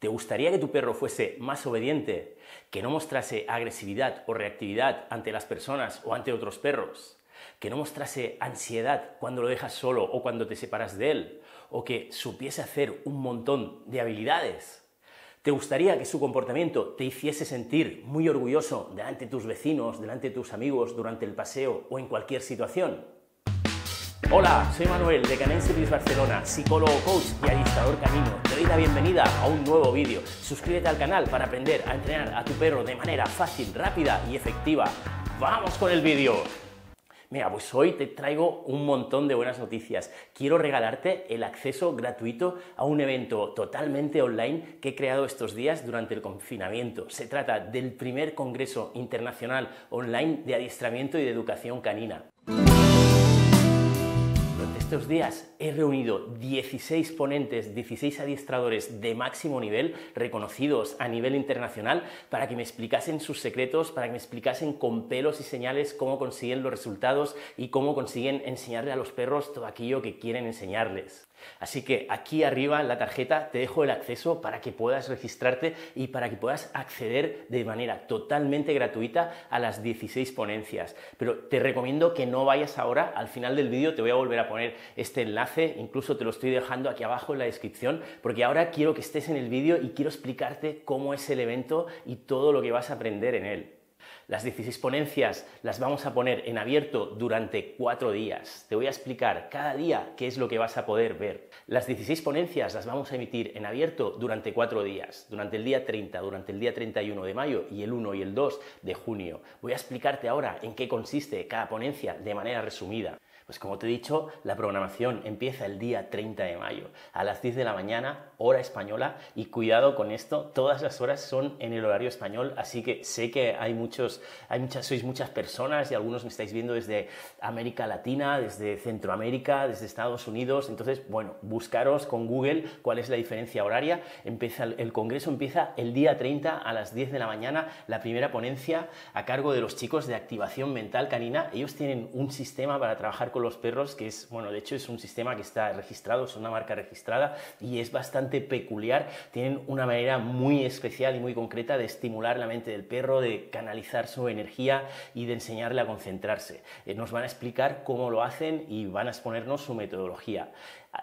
¿Te gustaría que tu perro fuese más obediente, que no mostrase agresividad o reactividad ante las personas o ante otros perros? ¿Que no mostrase ansiedad cuando lo dejas solo o cuando te separas de él? ¿O que supiese hacer un montón de habilidades? ¿Te gustaría que su comportamiento te hiciese sentir muy orgulloso delante de tus vecinos, delante de tus amigos, durante el paseo o en cualquier situación? Hola, soy Manuel de Canén Service Barcelona, psicólogo, coach y adiestrador canino. Te doy la bienvenida a un nuevo vídeo. Suscríbete al canal para aprender a entrenar a tu perro de manera fácil, rápida y efectiva. ¡Vamos con el vídeo! Mira, pues hoy te traigo un montón de buenas noticias. Quiero regalarte el acceso gratuito a un evento totalmente online que he creado estos días durante el confinamiento. Se trata del primer Congreso Internacional Online de Adiestramiento y de Educación Canina estos días he reunido 16 ponentes, 16 adiestradores de máximo nivel, reconocidos a nivel internacional, para que me explicasen sus secretos, para que me explicasen con pelos y señales cómo consiguen los resultados y cómo consiguen enseñarle a los perros todo aquello que quieren enseñarles. Así que aquí arriba en la tarjeta te dejo el acceso para que puedas registrarte y para que puedas acceder de manera totalmente gratuita a las 16 ponencias. Pero te recomiendo que no vayas ahora, al final del vídeo te voy a volver a poner este enlace, incluso te lo estoy dejando aquí abajo en la descripción, porque ahora quiero que estés en el vídeo y quiero explicarte cómo es el evento y todo lo que vas a aprender en él. Las 16 ponencias las vamos a poner en abierto durante cuatro días. Te voy a explicar cada día qué es lo que vas a poder ver. Las 16 ponencias las vamos a emitir en abierto durante cuatro días, durante el día 30, durante el día 31 de mayo y el 1 y el 2 de junio. Voy a explicarte ahora en qué consiste cada ponencia de manera resumida. Pues como te he dicho, la programación empieza el día 30 de mayo a las 10 de la mañana, hora española, y cuidado con esto, todas las horas son en el horario español, así que sé que hay muchos, hay muchas, sois muchas personas y algunos me estáis viendo desde América Latina, desde Centroamérica, desde Estados Unidos, entonces, bueno, buscaros con Google cuál es la diferencia horaria. Empieza, el congreso empieza el día 30 a las 10 de la mañana, la primera ponencia a cargo de los chicos de activación mental canina. Ellos tienen un sistema para trabajar con los perros, que es, bueno, de hecho es un sistema que está registrado, es una marca registrada y es bastante peculiar. Tienen una manera muy especial y muy concreta de estimular la mente del perro, de canalizar su energía y de enseñarle a concentrarse. Eh, nos van a explicar cómo lo hacen y van a exponernos su metodología.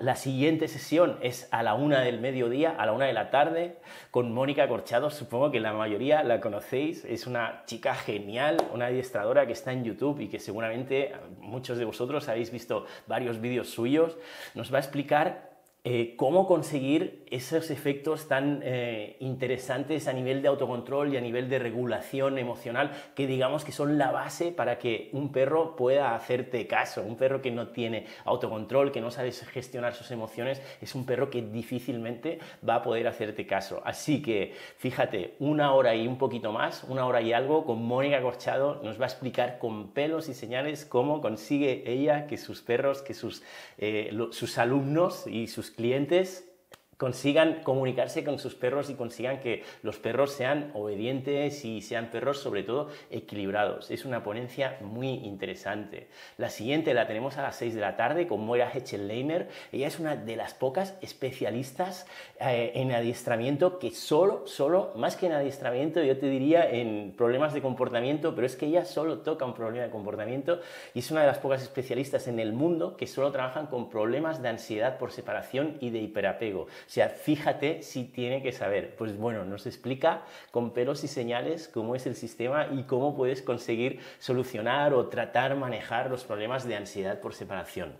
La siguiente sesión es a la una del mediodía, a la una de la tarde, con Mónica Corchado. Supongo que la mayoría la conocéis. Es una chica genial, una adiestradora que está en YouTube y que seguramente muchos de vosotros habéis visto varios vídeos suyos. Nos va a explicar eh, cómo conseguir esos efectos tan eh, interesantes a nivel de autocontrol y a nivel de regulación emocional que digamos que son la base para que un perro pueda hacerte caso. Un perro que no tiene autocontrol, que no sabe gestionar sus emociones, es un perro que difícilmente va a poder hacerte caso. Así que fíjate, una hora y un poquito más, una hora y algo, con Mónica Corchado nos va a explicar con pelos y señales cómo consigue ella que sus perros, que sus, eh, sus alumnos y sus clientes consigan comunicarse con sus perros y consigan que los perros sean obedientes y sean perros sobre todo equilibrados. Es una ponencia muy interesante. La siguiente la tenemos a las 6 de la tarde con Moira Hechelleimer. Ella es una de las pocas especialistas eh, en adiestramiento que solo, solo, más que en adiestramiento, yo te diría en problemas de comportamiento, pero es que ella solo toca un problema de comportamiento y es una de las pocas especialistas en el mundo que solo trabajan con problemas de ansiedad por separación y de hiperapego. O sea, fíjate si tiene que saber. Pues bueno, nos explica con pelos y señales cómo es el sistema y cómo puedes conseguir solucionar o tratar, manejar los problemas de ansiedad por separación.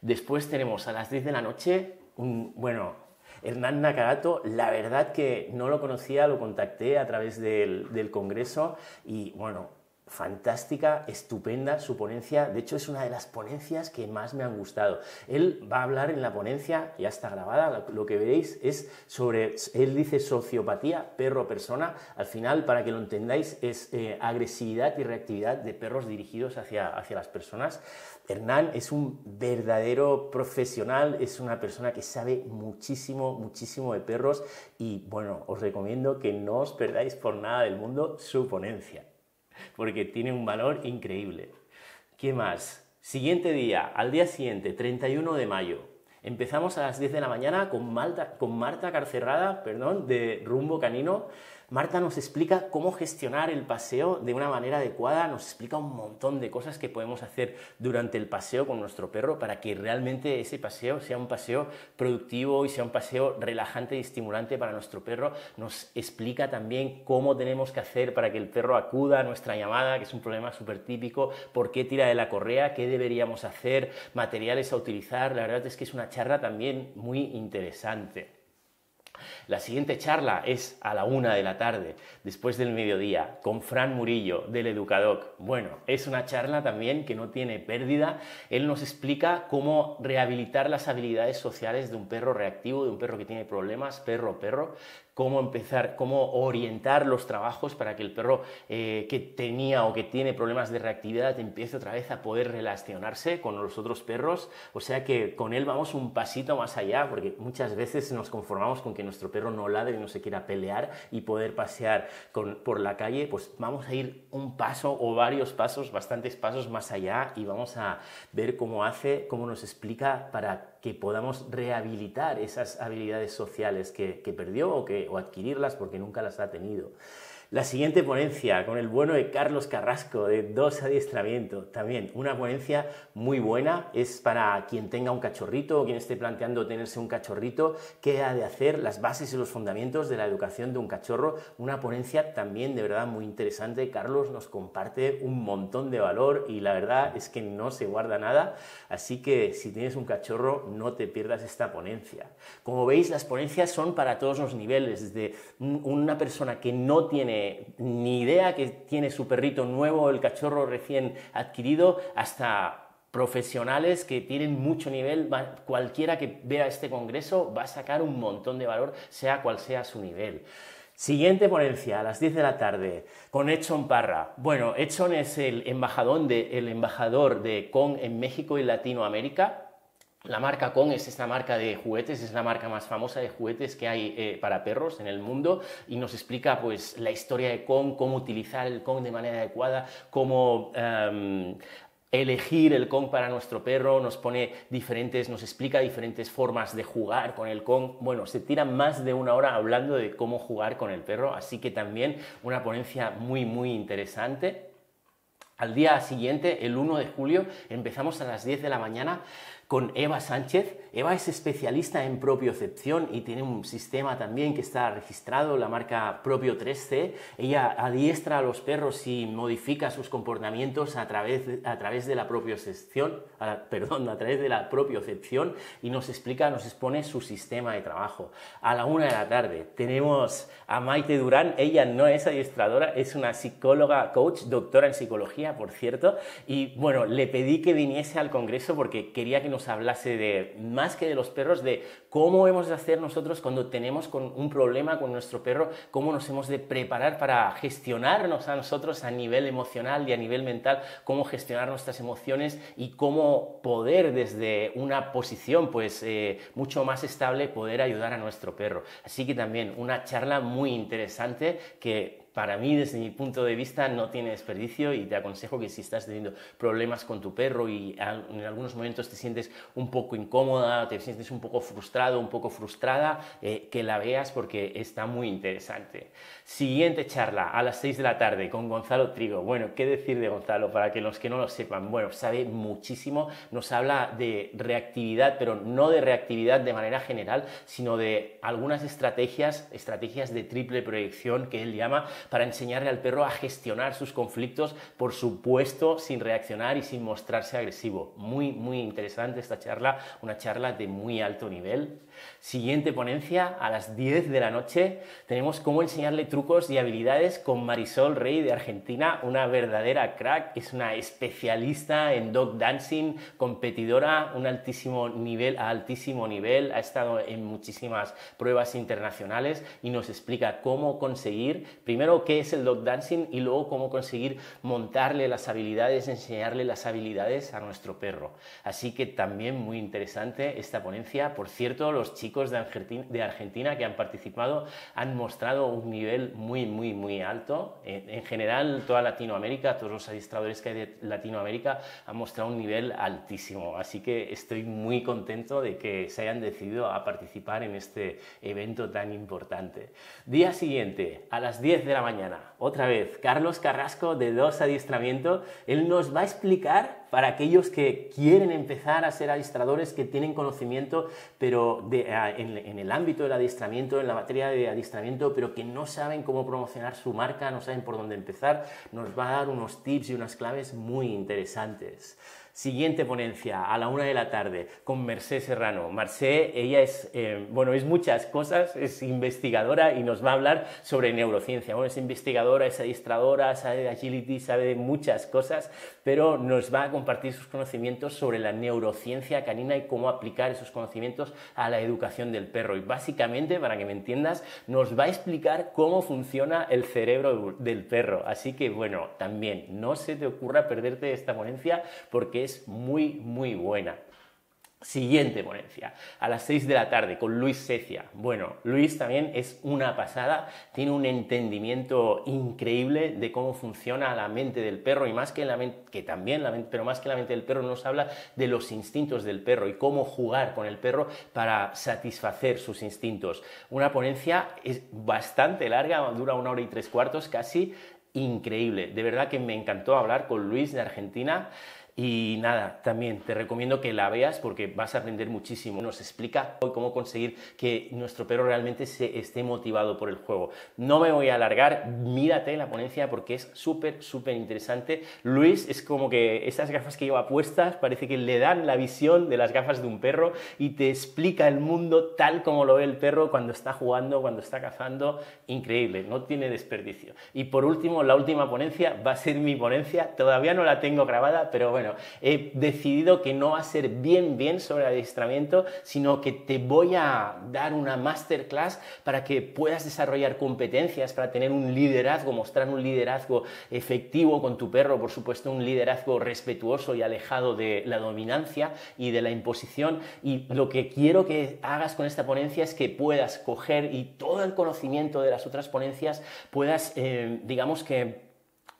Después tenemos a las 10 de la noche, un, bueno, Hernán Nakagato, la verdad que no lo conocía, lo contacté a través del, del Congreso y bueno, fantástica, estupenda su ponencia. De hecho, es una de las ponencias que más me han gustado. Él va a hablar en la ponencia, ya está grabada, lo que veréis es sobre, él dice sociopatía, perro-persona. Al final, para que lo entendáis, es eh, agresividad y reactividad de perros dirigidos hacia, hacia las personas. Hernán es un verdadero profesional, es una persona que sabe muchísimo, muchísimo de perros y bueno, os recomiendo que no os perdáis por nada del mundo su ponencia porque tiene un valor increíble. ¿Qué más? Siguiente día, al día siguiente, 31 de mayo, Empezamos a las 10 de la mañana con, con Marta Carcerrada, perdón, de Rumbo Canino. Marta nos explica cómo gestionar el paseo de una manera adecuada, nos explica un montón de cosas que podemos hacer durante el paseo con nuestro perro para que realmente ese paseo sea un paseo productivo y sea un paseo relajante y estimulante para nuestro perro. Nos explica también cómo tenemos que hacer para que el perro acuda a nuestra llamada, que es un problema súper típico, por qué tira de la correa, qué deberíamos hacer, materiales a utilizar. La verdad es que es una charla también muy interesante. La siguiente charla es a la una de la tarde, después del mediodía, con Fran Murillo, del Educadoc. Bueno, es una charla también que no tiene pérdida. Él nos explica cómo rehabilitar las habilidades sociales de un perro reactivo, de un perro que tiene problemas, perro, perro, cómo empezar, cómo orientar los trabajos para que el perro eh, que tenía o que tiene problemas de reactividad empiece otra vez a poder relacionarse con los otros perros. O sea que con él vamos un pasito más allá, porque muchas veces nos conformamos con que nuestro perro no ladre y no se quiera pelear y poder pasear por la calle, pues vamos a ir un paso o varios pasos, bastantes pasos más allá y vamos a ver cómo hace, cómo nos explica para que podamos rehabilitar esas habilidades sociales que, perdió o, que, o adquirirlas porque nunca las ha tenido. La siguiente ponencia con el bueno de Carlos Carrasco de Dos Adiestramiento. También una ponencia muy buena. Es para quien tenga un cachorrito o quien esté planteando tenerse un cachorrito. ¿Qué ha de hacer? Las bases y los fundamentos de la educación de un cachorro. Una ponencia también de verdad muy interesante. Carlos nos comparte un montón de valor y la verdad es que no se guarda nada. Así que si tienes un cachorro, no te pierdas esta ponencia. Como veis, las ponencias son para todos los niveles. Desde una persona que no ni idea que tiene su perrito nuevo, el cachorro recién adquirido, hasta profesionales que tienen mucho nivel, cualquiera que vea este congreso va a sacar un montón de valor, sea cual sea su nivel. Siguiente ponencia a las 10 de la tarde con Edson Parra. Bueno, Edson es el embajador de, el embajador de Kong en México y Latinoamérica. La marca Kong es esta marca de juguetes, es la marca más famosa de juguetes que hay eh, para perros en el mundo y nos explica pues la historia de Kong, cómo utilizar el Kong de manera adecuada, cómo em, elegir el Kong para nuestro perro, nos pone diferentes, nos explica diferentes formas de jugar con el Kong. Bueno, se tira más de una hora hablando de cómo jugar con el perro, así que también una ponencia muy muy interesante. Al día siguiente, el 1 de julio, empezamos a las 10 de la mañana con Eva Sánchez. Eva es especialista en propiocepción y tiene un sistema también que está registrado, la marca Propio 3C. Ella adiestra a los perros y modifica sus comportamientos a través a través de la propiocepción, perdón, a través de la propiocepción y nos explica, nos expone su sistema de trabajo. A la una de la tarde tenemos a Maite Durán. Ella no es adiestradora, es una psicóloga, coach, doctora en psicología, por cierto. Y bueno, le pedí que viniese al congreso porque quería que nos hablase de, más que de los perros, de cómo hemos de hacer nosotros cuando tenemos con un problema con nuestro perro, cómo nos hemos de preparar para gestionarnos a nosotros a nivel emocional y a nivel mental, cómo gestionar nuestras emociones y cómo poder desde una posición pues eh, mucho más estable poder ayudar a nuestro perro. Así que también una charla muy interesante que para mí, desde mi punto de vista, no tiene desperdicio y te aconsejo que si estás teniendo problemas con tu perro y en algunos momentos te sientes un poco incómoda, te sientes un poco frustrado, un poco frustrada, eh, que la veas porque está muy interesante. Siguiente charla a las 6 de la tarde con Gonzalo Trigo. Bueno, ¿qué decir de Gonzalo para que los que no lo sepan? Bueno, sabe muchísimo, nos habla de reactividad, pero no de reactividad de manera general, sino de algunas estrategias, estrategias de triple proyección que él llama para enseñarle al perro a gestionar sus conflictos, por supuesto, sin reaccionar y sin mostrarse agresivo. Muy, muy interesante esta charla, una charla de muy alto nivel. Siguiente ponencia, a las 10 de la noche, tenemos cómo enseñarle trucos y habilidades con Marisol Rey de Argentina, una verdadera crack, es una especialista en dog dancing, competidora, un altísimo nivel, a altísimo nivel, ha estado en muchísimas pruebas internacionales y nos explica cómo conseguir, primero, primero qué es el dog dancing y luego cómo conseguir montarle las habilidades, enseñarle las habilidades a nuestro perro. Así que también muy interesante esta ponencia. Por cierto, los chicos de Argentina, que han participado han mostrado un nivel muy, muy, muy alto. En, general, toda Latinoamérica, todos los adiestradores que hay de Latinoamérica han mostrado un nivel altísimo. Así que estoy muy contento de que se hayan decidido a participar en este evento tan importante. Día siguiente, a las 10 de la mañana, otra vez, Carlos Carrasco de Dos Adiestramiento. Él nos va a explicar para aquellos que quieren empezar a ser adiestradores, que tienen conocimiento pero en, el ámbito del adiestramiento, en la materia de adiestramiento, pero que no saben cómo promocionar su marca, no saben por dónde empezar, nos va a dar unos tips y unas claves muy interesantes. Siguiente ponencia, a la una de la tarde, con Mercé Serrano. Mercé, ella es, eh, bueno, es muchas cosas, es investigadora y nos va a hablar sobre neurociencia. Bueno, es investigadora, es adiestradora, sabe de agility, sabe de muchas cosas, pero nos va a compartir sus conocimientos sobre la neurociencia canina y cómo aplicar esos conocimientos a la educación del perro. Y básicamente, para que me entiendas, nos va a explicar cómo funciona el cerebro del perro. Así que, bueno, también no se te ocurra perderte esta ponencia porque es muy, muy buena. Siguiente ponencia, a las 6 de la tarde con Luis Secia. Bueno, Luis también es una pasada, tiene un entendimiento increíble de cómo funciona la mente del perro y más que la mente, que también la mente, pero más que la mente del perro nos habla de los instintos del perro y cómo jugar con el perro para satisfacer sus instintos. Una ponencia es bastante larga, dura una hora y tres cuartos casi, increíble. De verdad que me encantó hablar con Luis de Argentina. Y nada, también te recomiendo que la veas porque vas a aprender muchísimo. Nos explica hoy cómo conseguir que nuestro perro realmente se esté motivado por el juego. No me voy a alargar, mírate la ponencia porque es súper, súper interesante. Luis es como que esas gafas que lleva puestas parece que le dan la visión de las gafas de un perro y te explica el mundo tal como lo ve el perro cuando está jugando, cuando está cazando. Increíble, no tiene desperdicio. Y por último, la última ponencia va a ser mi ponencia. Todavía no la tengo grabada, pero bueno, he decidido que no va a ser bien, bien sobre adiestramiento, sino que te voy a dar una masterclass para que puedas desarrollar competencias, para tener un liderazgo, mostrar un liderazgo efectivo con tu perro, por supuesto, un liderazgo respetuoso y alejado de la dominancia y de la imposición. Y lo que quiero que hagas con esta ponencia es que puedas coger y todo el conocimiento de las otras ponencias puedas, eh, digamos que,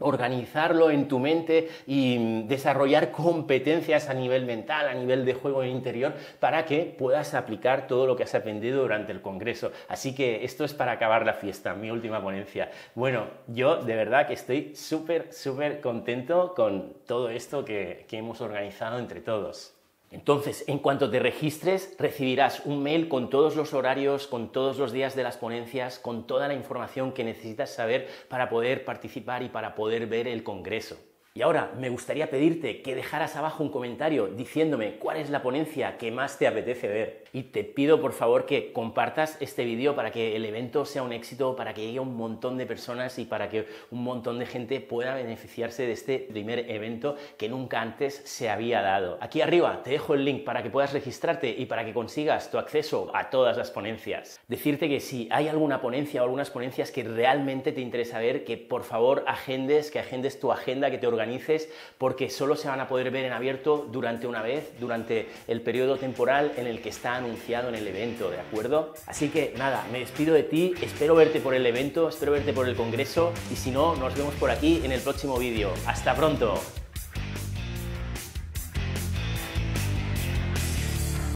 organizarlo en tu mente y desarrollar competencias a nivel mental, a nivel de juego interior, para que puedas aplicar todo lo que has aprendido durante el Congreso. Así que esto es para acabar la fiesta, mi última ponencia. Bueno, yo de verdad que estoy súper, súper contento con todo esto que, que hemos organizado entre todos. Entonces, en cuanto te registres, recibirás un mail con todos los horarios, con todos los días de las ponencias, con toda la información que necesitas saber para poder participar y para poder ver el Congreso. Y ahora me gustaría pedirte que dejaras abajo un comentario diciéndome cuál es la ponencia que más te apetece ver. Y te pido por favor que compartas este vídeo para que el evento sea un éxito, para que llegue un montón de personas y para que un montón de gente pueda beneficiarse de este primer evento que nunca antes se había dado. Aquí arriba te dejo el link para que puedas registrarte y para que consigas tu acceso a todas las ponencias. Decirte que si hay alguna ponencia o algunas ponencias que realmente te interesa ver, que por favor agendes, que agendes tu agenda, que te organices porque solo se van a poder ver en abierto durante una vez, durante el periodo temporal en el que está anunciado en el evento, ¿de acuerdo? Así que nada, me despido de ti, espero verte por el evento, espero verte por el congreso y si no, nos vemos por aquí en el próximo vídeo. ¡Hasta pronto!